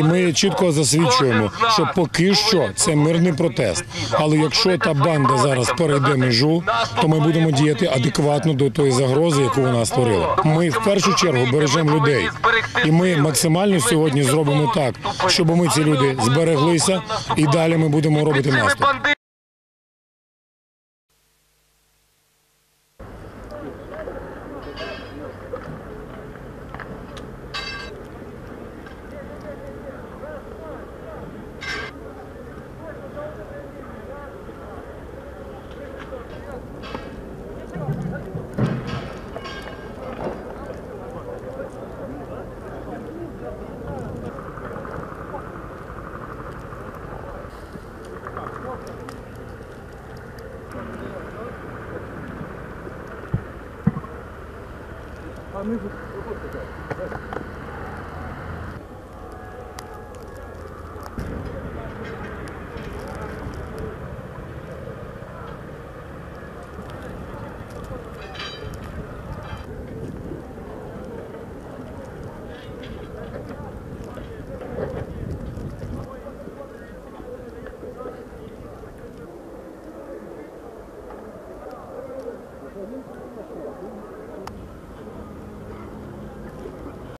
І ми чітко засвідчуємо, що поки що це мирний протест. Але якщо та банда зараз перейде межу, то ми будемо діяти адекватно до тої загрози, яку вона створила. Ми в першу чергу бережемо людей, і ми максимально сьогодні зробимо так, щоб ми ці люди збереглися, і далі ми будемо робити наступ. А ми тут